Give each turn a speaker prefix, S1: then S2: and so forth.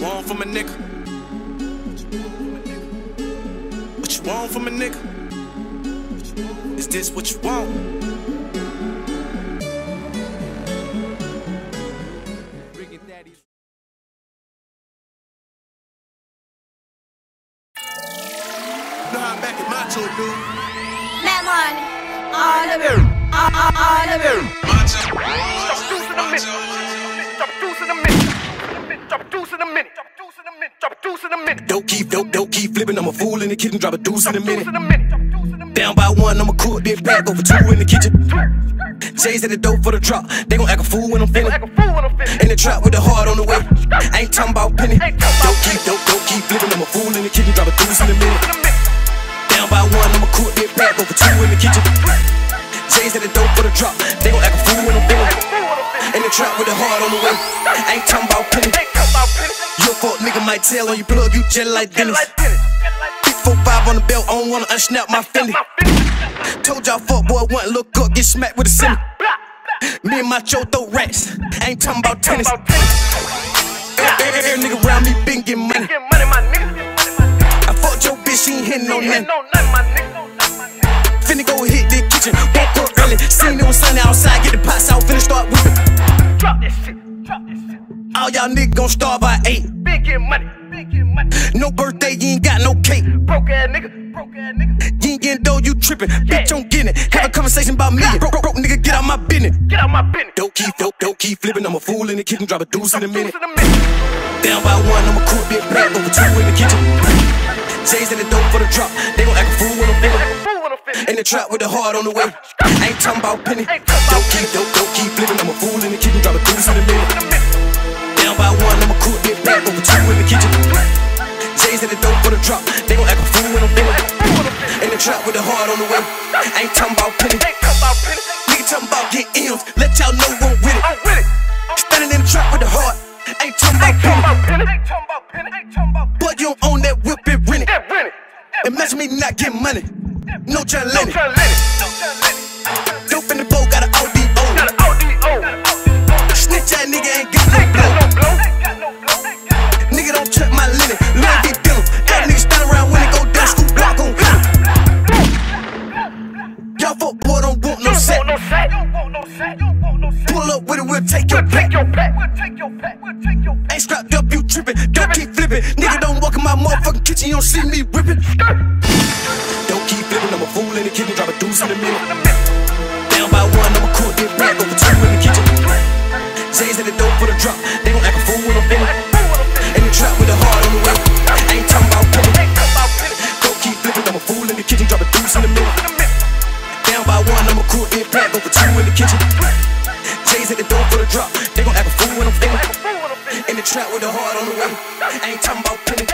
S1: from a nigga? What you want from a nigga? Is this what you want? Know how I'm back at Macho, dude.
S2: Matt Money, all of it, all, all, all of it.
S1: Macho.
S3: Drop deuce in a minute. Drop deuce in a. Drop deuce in a minute. Drop a deuce in a minute. Drop a deuce in a minute.
S1: Don't keep, don't, don't keep flipping. I'm a fool in the kitchen, drop a deuce in a minute.
S3: in a minute. Drop deuce in a minute.
S1: Down by one, I'ma cook this back over two in the kitchen. Jay's at the dope for the drop. They gon' act a fool when I'm
S3: Act
S1: feeling.
S3: a fool when I'm finished.
S1: In the trap with the heart on the way. I ain't talking about penny. Don't keep, don't, don't keep flipping. I'm a fool in the kitchen, drop a deuce in a minute.
S3: In a minute.
S1: Down by one, I'ma cook this back over two in the kitchen. Jay's at the dope for the drop. They gon' act a fool when I'm feeling.
S3: A fool when I'm finished.
S1: In the trap with the heart on the way. I ain't talking about penny.
S3: Ain't talking about pennies.
S1: Your fault, nigga might tell on your plug, you jelly like Dennis.
S3: like Dennis. Get like
S1: Big four five on the belt, I don't wanna unsnap my Fendi. Told y'all fuck boy, want look up, get smacked with a semi. Me and my Joe throw rats. I ain't talking about tennis. Every, nigga around me been getting money.
S3: Get money, my nigga. Get money, my nigga.
S1: I fucked your bitch, she ain't hitting no nothing.
S3: no nothing, my nigga. No my nigga.
S1: Finna go hit the kitchen, was sunny outside, get the pots out, finna start whipping.
S3: Drop this shit. Drop this shit.
S1: All y'all niggas gon' starve by eight.
S3: Big get money. Big get money.
S1: No birthday, you ain't got no cake.
S3: Broke ass nigga. Broke ass nigga.
S1: You ain't getting dough, you trippin'. Bitch, I'm getting it. Have a conversation about me. Broke, broke, broke nigga, get out my business.
S3: Get out my business.
S1: Don't keep, don't, don't keep flipping. I'm a fool in the kitchen, drop a deuce in a minute.
S3: In a minute.
S1: Down by one, I'ma cook this back over two in the kitchen. Jay's at the dope for the drop. They gon' act a fool In the trap with the heart on the way. I ain't talking about penny.
S3: Ain't talking about
S1: Don't keep, don't, don't keep flipping. I'm a fool in the kitchen, drop a deuce in a minute.
S3: In a minute.
S1: Down by one, I'ma cook this back over two in the kitchen. Jay's at the dope for the drop. They gon' act a fool when I'm feeling.
S3: Act a fool when I'm finished.
S1: In the trap with the heart on the way. I ain't talking about penny.
S3: Ain't talking about pennies.
S1: Nigga talking about get M's. Let y'all know I'm with it.
S3: I'm with it.
S1: Standing in the trap with the heart. Ain't talking about penny.
S3: about pennies. Ain't talking about pennies. Ain't talking about.
S1: But you don't own that whip, it rent it.
S3: Get it.
S1: Imagine me not getting money. No John
S3: No
S1: Lennon.
S3: No John Lennon.
S1: Dope in the boat, got an ODO.
S3: Got an ODO.
S1: Snitch ass nigga ain't got no blow.
S3: no blow. Ain't got no blow. Ain't got no
S1: Nigga don't check my linen. Louis V denim. Got niggas stand around when they go down, scoop block on him. Y'all fuck boy don't want no set.
S3: don't want no sack. You don't want no sack. You don't want no sack.
S1: Pull up with it, we'll take your pack.
S3: take your pack. We'll take your pack. We'll take your pack.
S1: Ain't strapped up, you trippin'. Don't keep flipping. Nigga don't walk in my motherfucking kitchen, you don't see me rippin'. Don't fool in the kitchen, drop a deuce in a minute. Down by one, I'ma cook this back over two in the kitchen. Jay's at the dope for the drop. They gon' act a fool when I'm feeling. In the trap with the heart on the way. I ain't talking about
S3: pennies.
S1: Don't keep flipping, I'm a fool in the kitchen, drop a deuce in a minute. Down by one, I'ma cook this back over two in the kitchen. Jay's at the dope for the drop. They gon' act a fool when I'm
S3: finished.
S1: In the trap with the heart on the way. I ain't talking about penny.